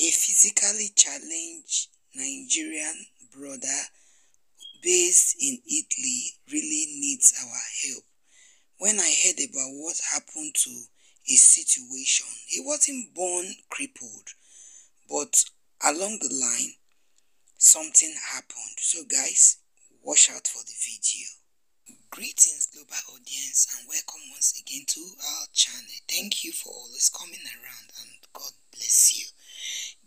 A physically challenged Nigerian brother based in Italy really needs our help. When I heard about what happened to his situation, he wasn't born crippled, but along the line, something happened. So guys, watch out for the video. Greetings global audience and welcome once again to our channel. Thank you for always coming around and God bless you.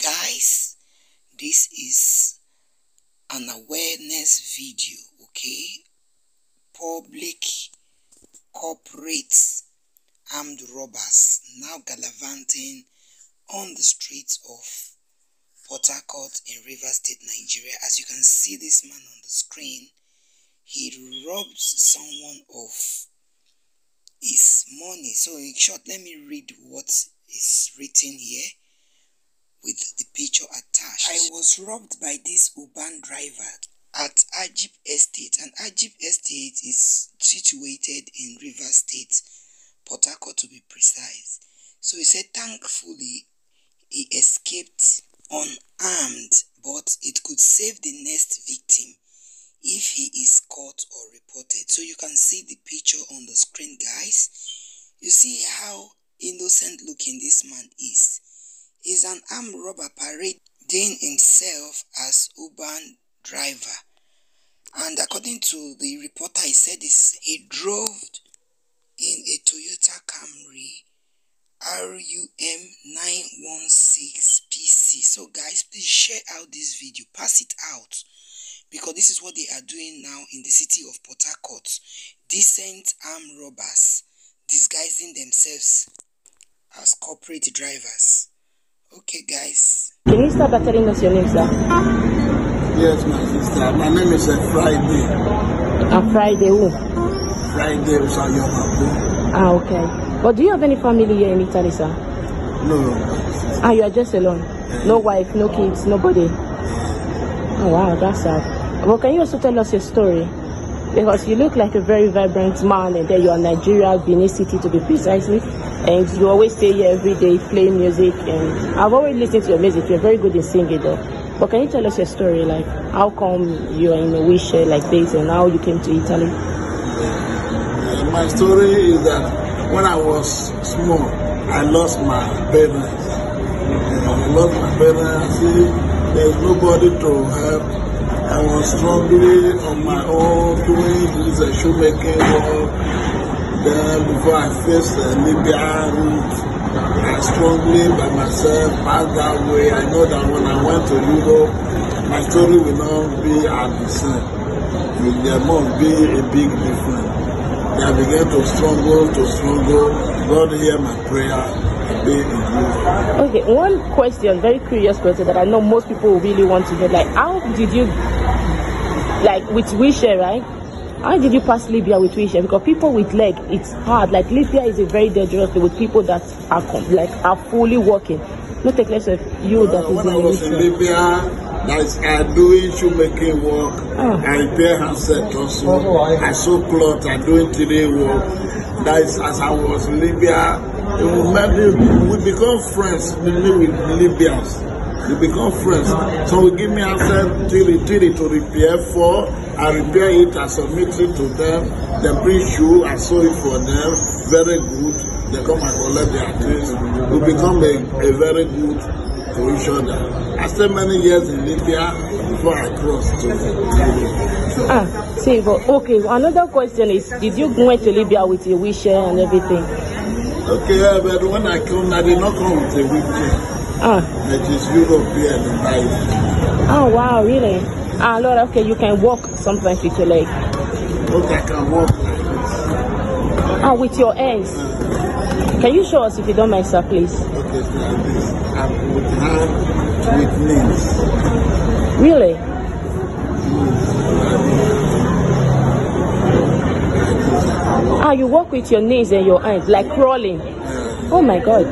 Guys, this is an awareness video, okay? Public corporate armed robbers now gallivanting on the streets of Port Harcourt in River State, Nigeria. As you can see this man on the screen, he robbed someone of his money. So in short, let me read what is written here with the picture attached. I was robbed by this Uber driver at Agip Estate and Agip Estate is situated in River State, Port Harcourt to be precise. So he said thankfully he escaped unarmed but it could save the next victim if he is caught or reported. So you can see the picture on the screen guys. You see how innocent looking this man is. He's an armed robber parading himself as Uber driver. And according to the reporter, he said this, he drove in a Toyota Camry RUM916PC. So guys, please share out this video, pass it out because this is what they are doing now in the city of Port Harcourt. Decent armed robbers disguising themselves as corporate drivers. Okay, guys. Can you start by telling us your name, sir? Yes, my sister. My name is uh, Friday. A Friday who? Friday Usayomabu. Ah, okay. But do you have any family here in Italy, sir? No. Ah, you are just alone? No wife, no kids, nobody? Oh, wow, that's sad. Well, can you also tell us your story? Because you look like a very vibrant man, and then you are Nigeria, Benin City to be precisely, and you always stay here every day, playing music, and I've always listened to your music. You're very good in singing, though. But can you tell us your story, like how come you are in a wheelchair like this, and how you came to Italy? Uh, my story is that when I was small, I lost my parents. I lost my parents. See, there's nobody to help. I was struggling on my own, doing this uh, shoemaking work. Then before I faced the Libya route, I struggling by myself, passed that way. I know that when I went to Europe, my story will not be at the same. There must be a big difference. I began to struggle, to struggle. God hear my prayer. Okay, one question, very curious question that I know most people really want to know. Like, how did you, like, with wheelchair, right? How did you pass Libya with wheelchair? Because people with leg, it's hard. Like Libya is a very dangerous place with people that are like are fully walking. Not take less of you that when is I in was in. Libya, that's I doing shoemaking work. Ah. I repair handset also. I sew cloth. I doing today work. That is as I was in Libya. We, met- we become friends with with Libyans. We become friends. So we give me handset three three to repair for. I repair it. I submit it to them. They bring shoe. I sew it for them. Very good. They come and collect their things. We become a, a very good to each other. I stayed many years in Libya before I crossed to Europe. Ah, see, okay. Another question is, did you go to Libya with your wheelchair and everything? Okay, yeah, but when I come, I did not come with a wheelchair. Ah, It is European life. oh wow, really? Ah, Lord, okay, you can walk sometimes with your leg. Okay, I can walk like this. Ah, with your hands. Can you show us if you don't mind, sir, please? Okay, like this. I'm with hand, with knees. Really? Ah, you walk with your knees and your hands, like crawling. Oh my God.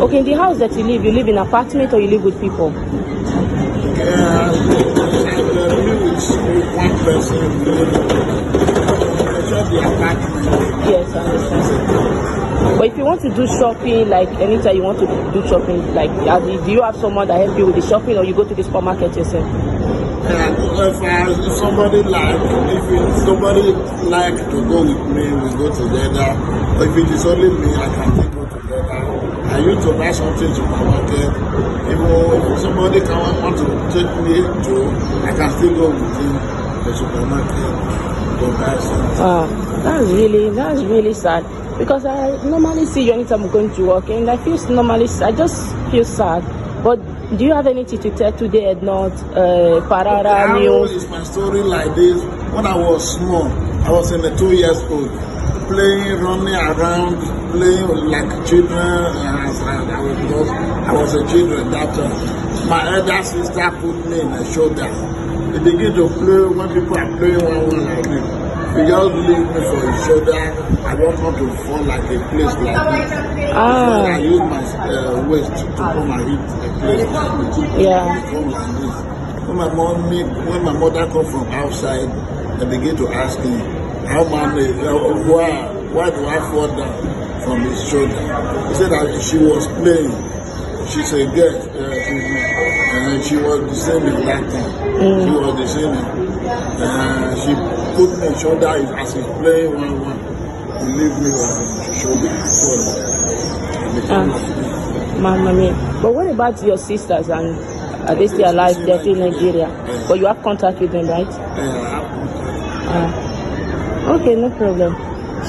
Okay, in the house that you live, you live in apartment or you live with people? Yeah, one person. Yes, I understand. But if you want to do shopping, like anytime you want to do shopping, like do you have someone that help you with the shopping, or you go to the supermarket yourself? And if, I, if somebody like, if somebody like to go with me, we go together. If it is only me, I can take go together. I used to buy something to my market. If, if somebody can want to take me to, I can still go with him to supermarket to buy something. Ah, that's really that's really sad because I normally see you anytime I'm going to work, and I feel normally I just feel sad. But do you have anything to tell today at not uh, Parara How news? is my story like this? When I was small, I was in the two years old, playing, running around, playing like children. As I, I, was, I was a children that time. My elder sister put me in her shoulder. They begin to play when people are playing one one like this. He just leave me for his shoulder. I don't want to fall like a place like this. Ah. I use my uh, waist to come and hit Yeah. When my mom meet, when my mother come from outside, they begin to ask me, how many, uh, why, why do I fall down from his shoulder? He said that she was playing. She's a girl. Uh, and she was the same in that time. Mm. She was the same. Uh, she put me shoulder as he's playing one one. He leave me on shoulder. So, Ah. Mamma mia. But what about your sisters and are they still alive? They're still in Nigeria. But you have contact with them, right? Ah. Okay, no problem.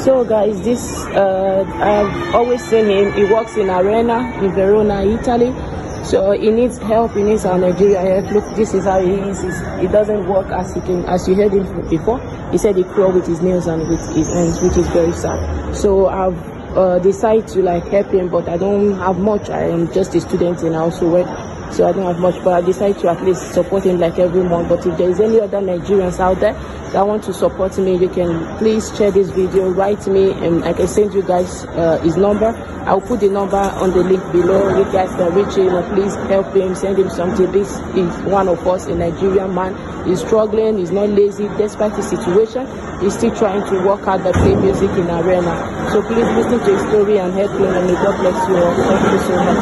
So guys, this uh, I've always seen him. He works in Arena in Verona, Italy. So he needs help. He needs our Nigeria help. Look, this is how he is. He doesn't work as he can. As you heard him before, he said he crawl with his nails and with his hands, which is very sad. So I've uh, decided to like help him, but I don't have much. I am just a student and I also work, so I don't have much. But I decided to at least support him like every month. But if there is any other Nigerians out there that want to support me, you can please share this video, write me, and I can send you guys uh, his number. I'll put the number on the link below. You guys can reach him and please help him, send him something. This is one of us, a Nigerian man. He's struggling, he's not lazy despite the situation. He's still trying to work hard to play music in arena. So please listen to his story and help him and may God bless you all. Thank you so much.